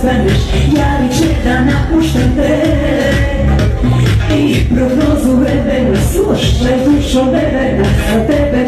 ostaneš Ja li će da napuštam te. I prognozu vremena Slušaj dušo nevena Za tebe